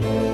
Lord.